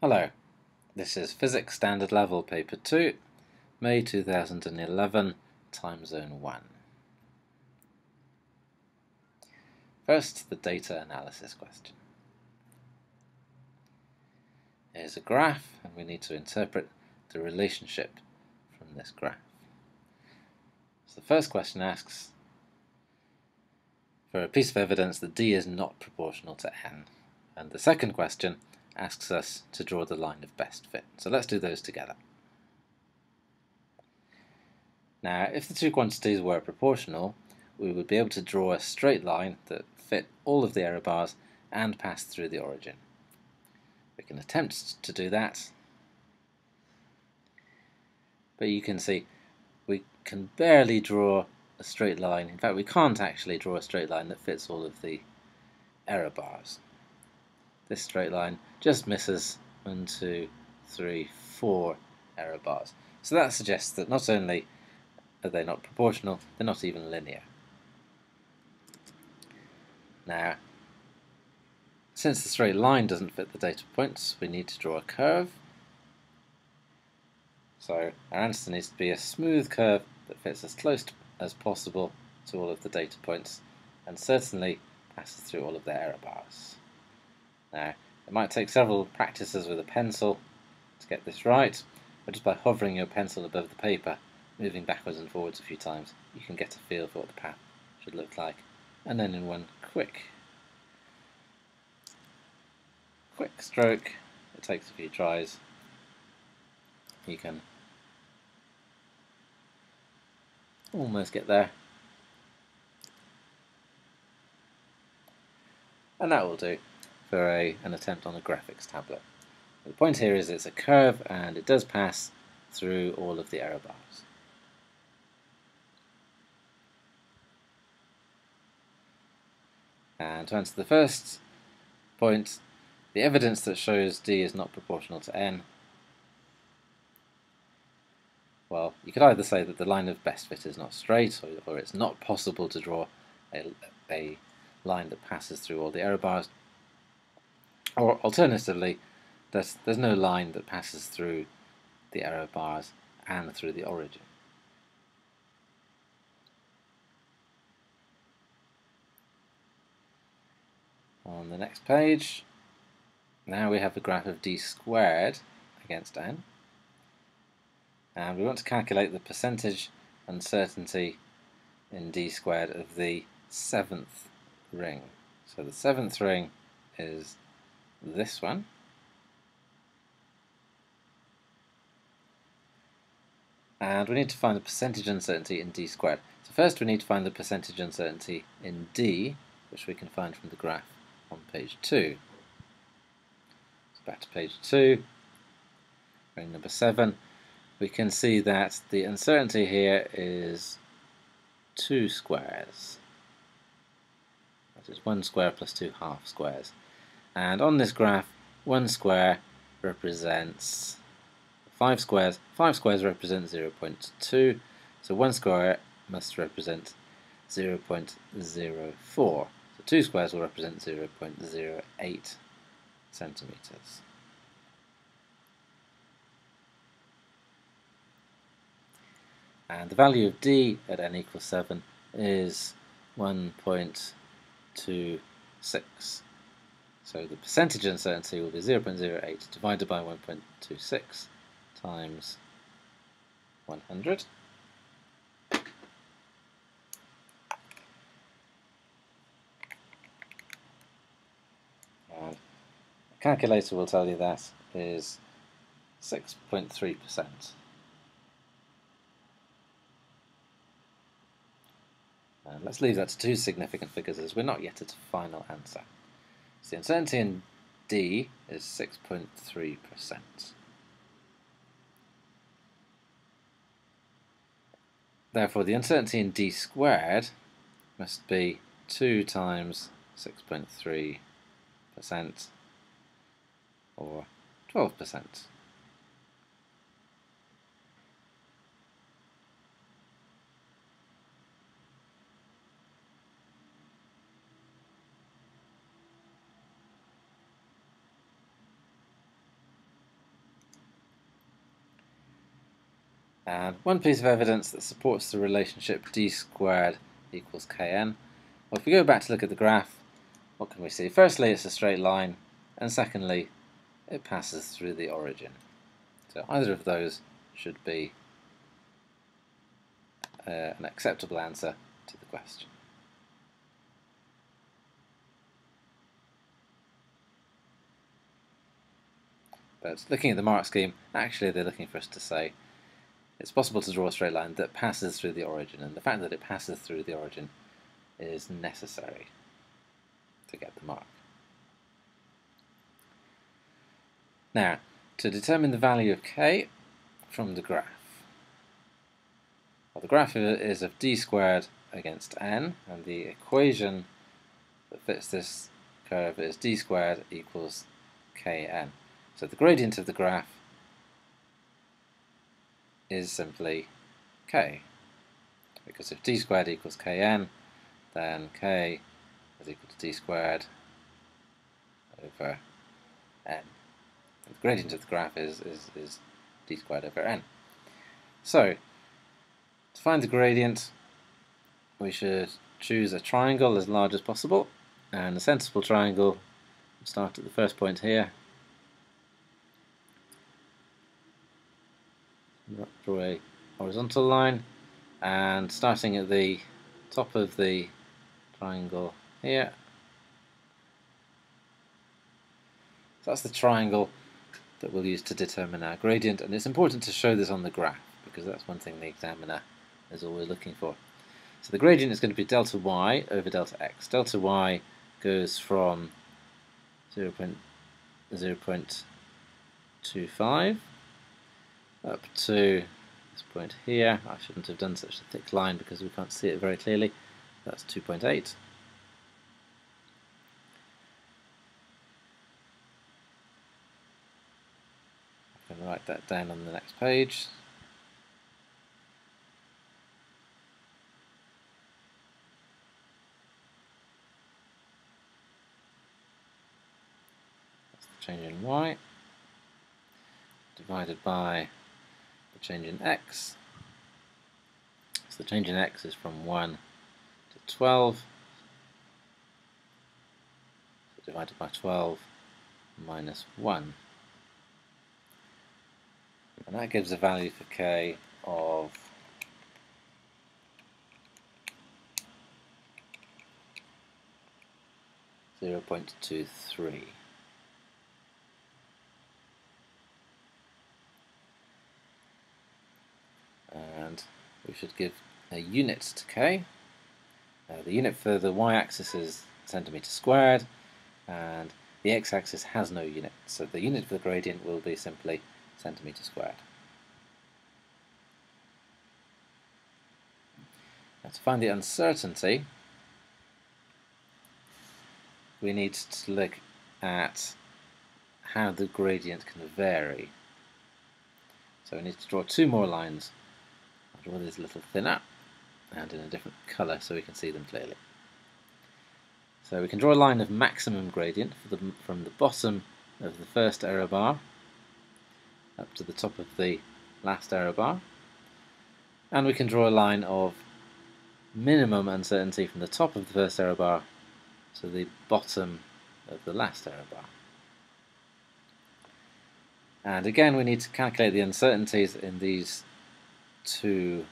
Hello, this is Physics Standard Level Paper 2, May 2011, Time Zone 1. First, the data analysis question. Here's a graph, and we need to interpret the relationship from this graph. So the first question asks for a piece of evidence that D is not proportional to N. And the second question asks us to draw the line of best fit. So let's do those together. Now, if the two quantities were proportional, we would be able to draw a straight line that fit all of the error bars and pass through the origin. We can attempt to do that, but you can see we can barely draw a straight line. In fact, we can't actually draw a straight line that fits all of the error bars. This straight line just misses one, two, three, four error bars. So that suggests that not only are they not proportional, they're not even linear. Now, since the straight line doesn't fit the data points, we need to draw a curve. So our answer needs to be a smooth curve that fits as close as possible to all of the data points and certainly passes through all of the error bars. Now, it might take several practices with a pencil to get this right, but just by hovering your pencil above the paper, moving backwards and forwards a few times, you can get a feel for what the path should look like. And then in one quick, quick stroke, it takes a few tries, you can almost get there. And that will do for a, an attempt on a graphics tablet. The point here is it's a curve and it does pass through all of the error bars. And to answer the first point, the evidence that shows D is not proportional to N, well, you could either say that the line of best fit is not straight, or, or it's not possible to draw a, a line that passes through all the error bars, or alternatively, there's, there's no line that passes through the error bars and through the origin. On the next page, now we have a graph of d squared against n. And we want to calculate the percentage uncertainty in d squared of the seventh ring. So the seventh ring is this one. And we need to find the percentage uncertainty in d squared. So first we need to find the percentage uncertainty in d, which we can find from the graph on page 2. So back to page 2, ring number 7. We can see that the uncertainty here is 2 squares. That is 1 square plus 2 half squares. And on this graph, one square represents five squares. Five squares represent 0 0.2, so one square must represent 0 0.04. So two squares will represent 0 0.08 centimeters. And the value of d at n equals 7 is 1.26. So the percentage uncertainty will be 0.08 divided by 1.26 times 100. And the calculator will tell you that is 6.3%. And let's leave that to two significant figures as we're not yet at a final answer. So the uncertainty in D is 6.3%. Therefore, the uncertainty in D squared must be 2 times 6.3% or 12%. And one piece of evidence that supports the relationship d squared equals kn. Well, if we go back to look at the graph, what can we see? Firstly, it's a straight line, and secondly, it passes through the origin. So either of those should be uh, an acceptable answer to the question. But looking at the mark scheme, actually they're looking for us to say it's possible to draw a straight line that passes through the origin, and the fact that it passes through the origin is necessary to get the mark. Now, to determine the value of k from the graph. Well, the graph is of d squared against n, and the equation that fits this curve is d squared equals kn. So the gradient of the graph is simply k. Because if d squared equals kn, then k is equal to d squared over n. And the gradient of the graph is, is, is d squared over n. So, to find the gradient, we should choose a triangle as large as possible, and a sensible triangle, start at the first point here, draw a horizontal line and starting at the top of the triangle here so that's the triangle that we'll use to determine our gradient and it's important to show this on the graph because that's one thing the examiner is always looking for. So the gradient is going to be delta y over delta x. Delta y goes from 0 0.25 up to this point here. I shouldn't have done such a thick line because we can't see it very clearly. That's 2.8. I can write that down on the next page. That's the change in y divided by the change in x. So the change in x is from 1 to 12. So divided by 12 minus 1. And that gives a value for k of Zero point two three. And we should give a unit to k. Uh, the unit for the y-axis is centimetre squared, and the x-axis has no unit, so the unit for the gradient will be simply centimetre squared. Now to find the uncertainty, we need to look at how the gradient can vary. So we need to draw two more lines Draw these a little thinner and in a different colour so we can see them clearly. So we can draw a line of maximum gradient the, from the bottom of the first error bar up to the top of the last error bar. And we can draw a line of minimum uncertainty from the top of the first error bar to the bottom of the last error bar. And again, we need to calculate the uncertainties in these two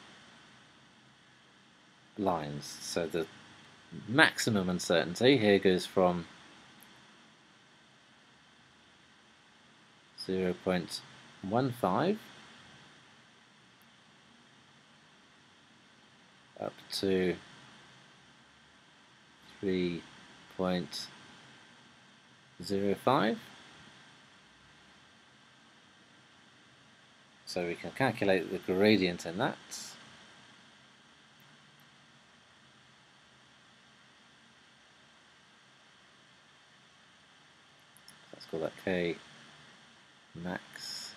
lines. So the maximum uncertainty here goes from 0 0.15 up to 3.05 So we can calculate the gradient in that. Let's call that K max.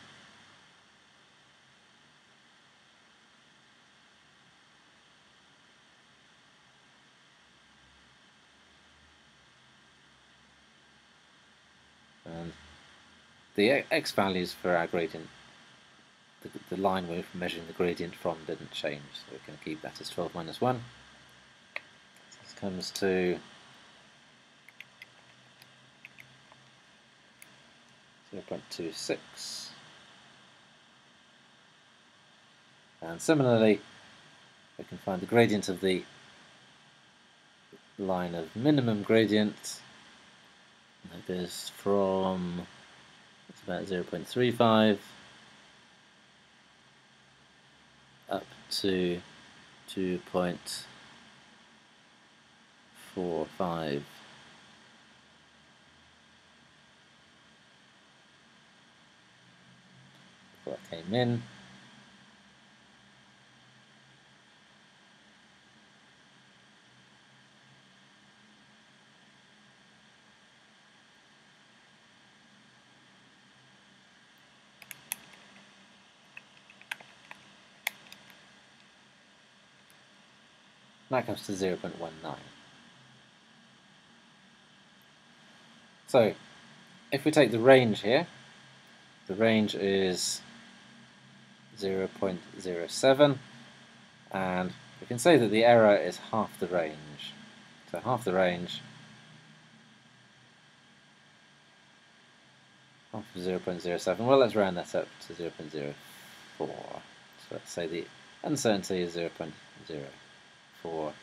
And the x values for our gradient the, the line we're measuring the gradient from didn't change, so we're going to keep that as 12 minus 1. So this comes to 0.26. And similarly, we can find the gradient of the line of minimum gradient. That goes from, it's about 0.35 up to 2.45. Before I came in. That comes to 0.19. So, if we take the range here, the range is 0.07, and we can say that the error is half the range. So half the range, half of 0.07, well let's round that up to 0.04. So let's say the uncertainty is 0.0. 4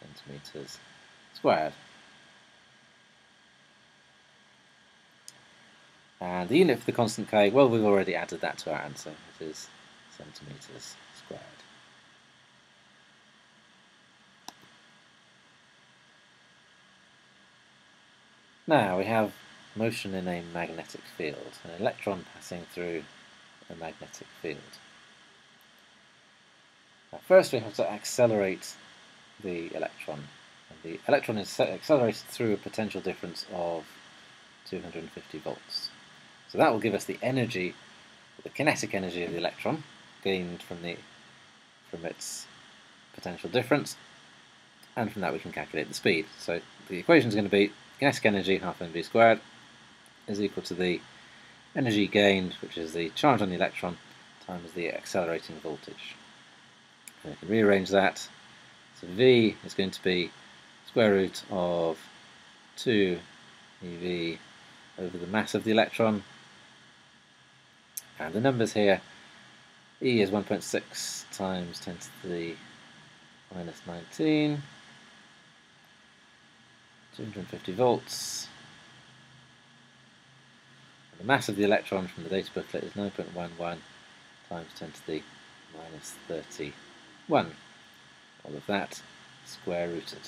centimeters squared. And the unit for the constant k, well, we've already added that to our answer. It is centimeters squared. Now we have motion in a magnetic field, an electron passing through a magnetic field. First we have to accelerate the electron. And the electron is accelerated through a potential difference of 250 volts. So that will give us the energy, the kinetic energy of the electron gained from the from its potential difference, and from that we can calculate the speed. So the equation is going to be kinetic energy half mv squared is equal to the energy gained, which is the charge on the electron, times the accelerating voltage. Rearrange that. So V is going to be square root of 2 eV over the mass of the electron. And the numbers here, E is 1.6 times 10 to the minus 19, 250 volts. And the mass of the electron from the data booklet is 9.11 times 10 to the minus 30 1. All of that square rooted.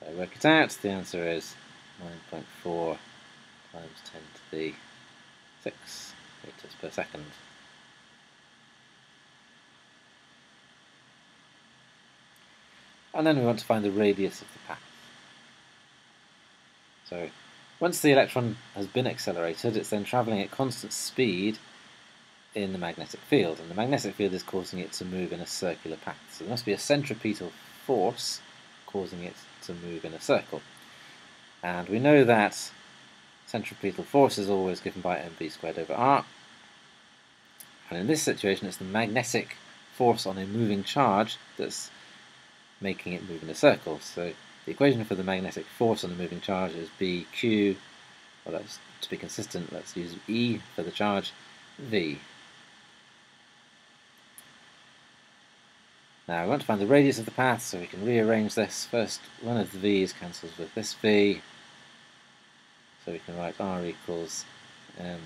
If I work it out, the answer is 9.4 times 10 to the 6 meters per second. And then we want to find the radius of the path. So once the electron has been accelerated, it's then travelling at constant speed in the magnetic field, and the magnetic field is causing it to move in a circular path. So there must be a centripetal force causing it to move in a circle. And we know that centripetal force is always given by mv squared over r. And in this situation, it's the magnetic force on a moving charge that's making it move in a circle. So the equation for the magnetic force on a moving charge is bq, well, let's, to be consistent, let's use E for the charge, V Now we want to find the radius of the path, so we can rearrange this. First, one of the v's cancels with this v, so we can write r equals um,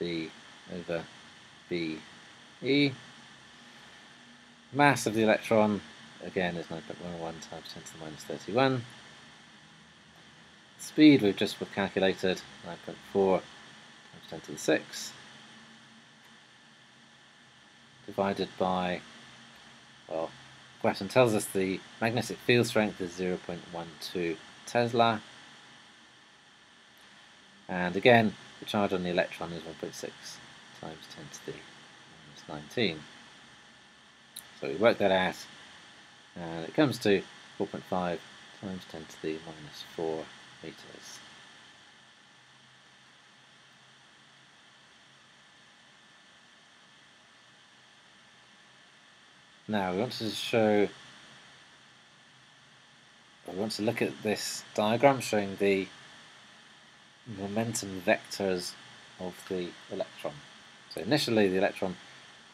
mv over b e. Mass of the electron, again, is 9.11 times 10 to the minus 31. Speed we've just calculated, 9.4 times 10 to the 6, divided by well, question tells us the magnetic field strength is 0.12 Tesla. And again, the charge on the electron is 1.6 times 10 to the minus 19. So we work that out, and it comes to 4.5 times 10 to the minus 4 meters. Now we want to show, we want to look at this diagram showing the momentum vectors of the electron. So initially the electron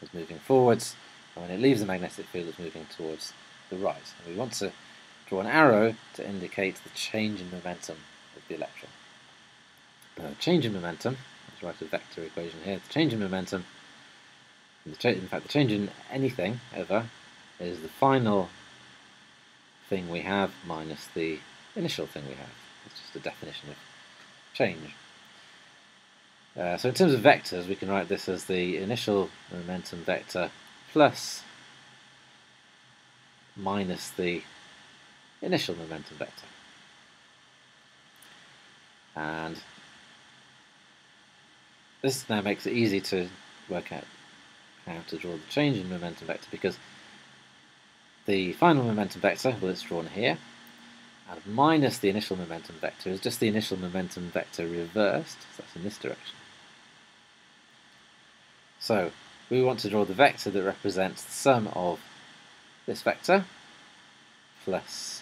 is moving forwards, and when it leaves the magnetic field it's moving towards the right. And we want to draw an arrow to indicate the change in momentum of the electron. Now, change in momentum, let's write a vector equation here, the change in momentum, in fact the change in anything ever is the final thing we have minus the initial thing we have. It's just a definition of change. Uh, so in terms of vectors, we can write this as the initial momentum vector plus minus the initial momentum vector. And this now makes it easy to work out how to draw the change in momentum vector because the final momentum vector, well it's drawn here, and minus the initial momentum vector is just the initial momentum vector reversed, so that's in this direction. So we want to draw the vector that represents the sum of this vector plus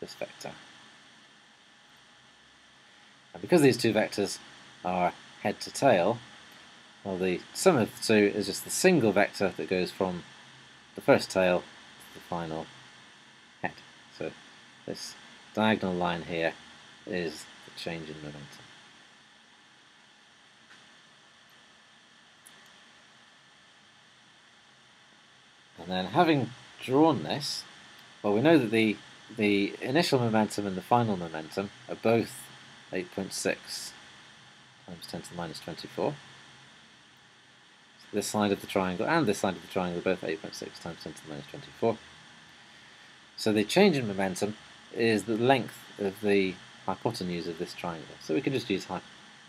this vector. And because these two vectors are head to tail, well the sum of the two is just the single vector that goes from the first tail to the final head. So this diagonal line here is the change in momentum. And then having drawn this, well, we know that the, the initial momentum and the final momentum are both 8.6 times 10 to the minus 24. This side of the triangle and this side of the triangle both 8.6 times 10 to the minus 24. So the change in momentum is the length of the hypotenuse of this triangle. So we can just use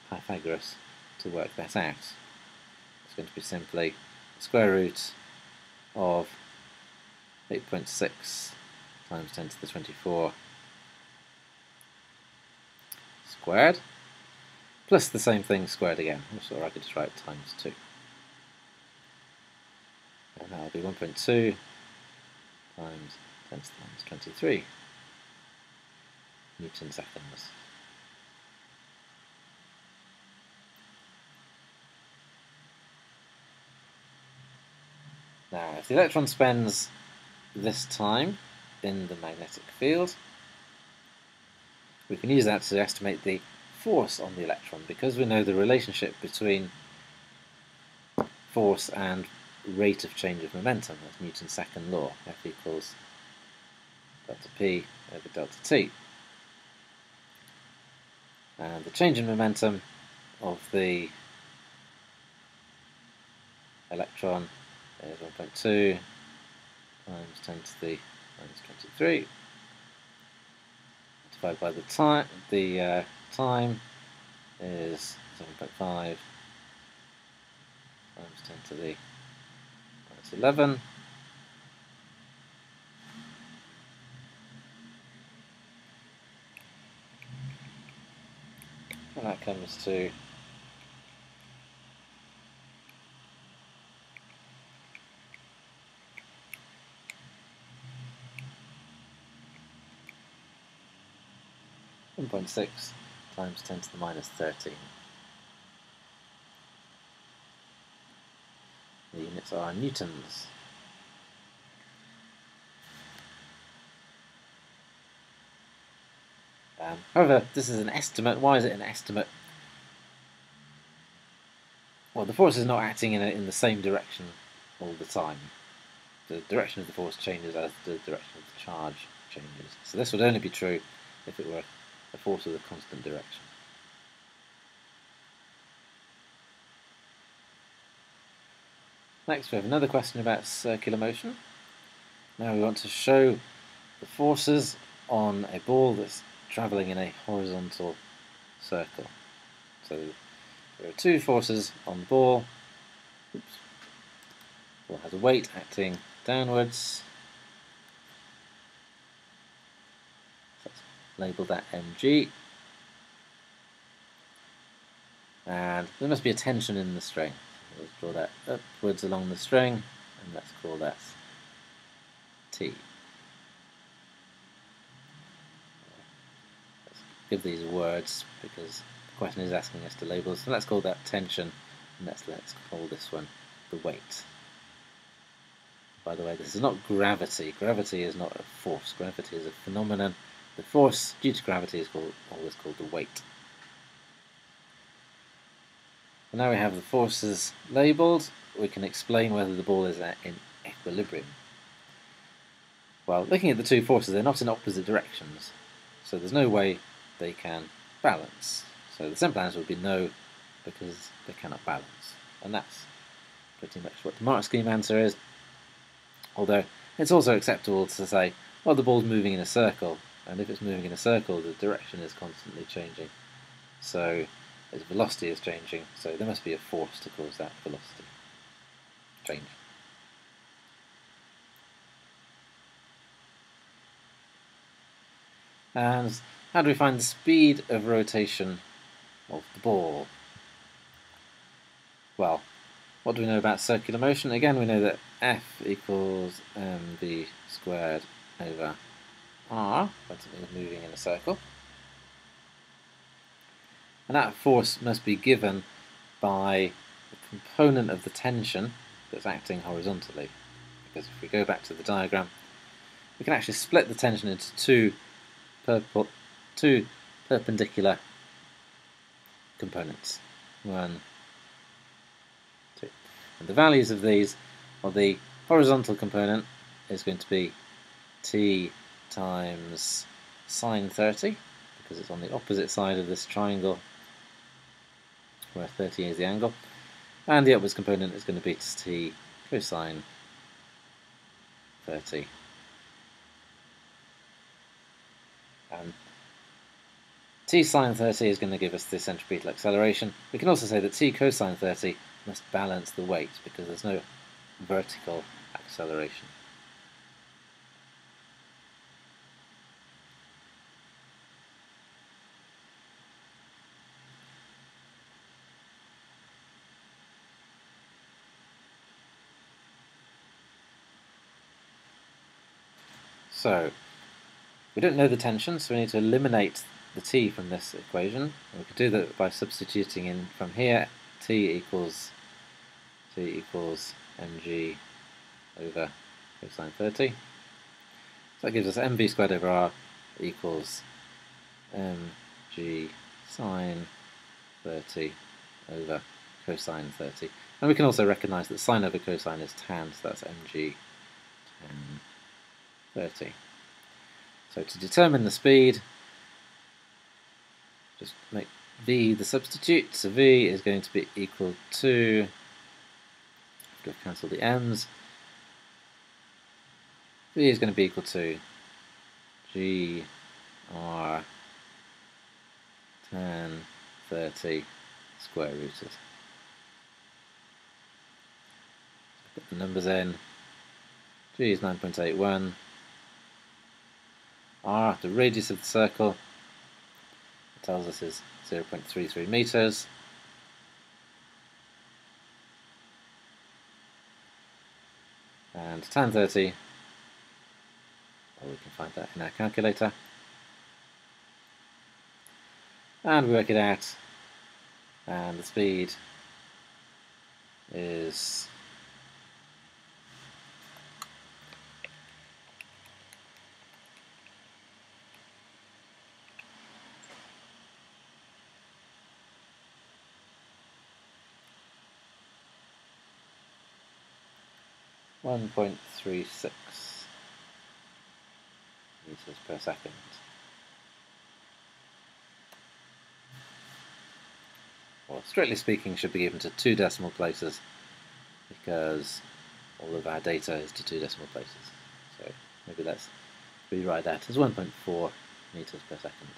Pythagoras to work that out. It's going to be simply square root of 8.6 times 10 to the 24 squared, plus the same thing squared again, so I could just write times 2. And that'll be 1.2 times 10 to the minus 23 Newton seconds. Now, if the electron spends this time in the magnetic field. We can use that to estimate the force on the electron because we know the relationship between force and rate of change of momentum. That's Newton's second law, F equals delta P over delta T. And the change in momentum of the electron is 1.2 times 10 to the minus 23 divided by the time the uh, time is 7.5 times 10 to the 11 and that comes to 1.6 times 10 to the minus 13. The units are newtons. Um, however, this is an estimate. Why is it an estimate? Well, the force is not acting in, a, in the same direction all the time. The direction of the force changes as the direction of the charge changes. So this would only be true if it were a force with a constant direction. Next we have another question about circular motion. Now we want to show the forces on a ball that's travelling in a horizontal circle. So there are two forces on the ball. Oops. Ball has a weight acting downwards let's label that mg. And there must be a tension in the string. Let's draw that upwards along the string, and let's call that t. Let's give these words because the question is asking us to label. So let's call that tension, and let's let's call this one the weight. By the way, this is not gravity. Gravity is not a force. Gravity is a phenomenon. The force due to gravity is called, always called the weight. And now we have the forces labelled, we can explain whether the ball is in equilibrium. Well, looking at the two forces, they're not in opposite directions, so there's no way they can balance. So the simple answer would be no, because they cannot balance. And that's pretty much what the mark scheme answer is. Although it's also acceptable to say, well, the ball's moving in a circle, and if it's moving in a circle, the direction is constantly changing. So its velocity is changing, so there must be a force to cause that velocity change. And how do we find the speed of rotation of the ball? Well, what do we know about circular motion? Again, we know that F equals mv squared over r, that's something moving in a circle. And that force must be given by the component of the tension that's acting horizontally. Because if we go back to the diagram, we can actually split the tension into two, two perpendicular components. One, two. And the values of these, well, the horizontal component is going to be t times sine 30, because it's on the opposite side of this triangle where 30 is the angle, and the upwards component is going to be t cosine 30. And t sine 30 is going to give us the centripetal acceleration. We can also say that t cosine 30 must balance the weight because there's no vertical acceleration. So, we don't know the tension, so we need to eliminate the t from this equation. We could do that by substituting in from here, t equals t equals mg over cosine 30. So that gives us mv squared over r equals mg sine 30 over cosine 30. And we can also recognize that sine over cosine is tan, so that's mg tan 30. So to determine the speed, just make v the substitute. So v is going to be equal to, to cancel the m's, v is going to be equal to g r tan 30 square rooted. Put the numbers in. G is 9.81 r, the radius of the circle, tells us is 0.33 meters. And tan 30, well, we can find that in our calculator. And we work it out, and the speed is one point three six meters per second. Well, strictly speaking, should be given to two decimal places because all of our data is to two decimal places. So maybe let's rewrite that as 1.4 meters per second.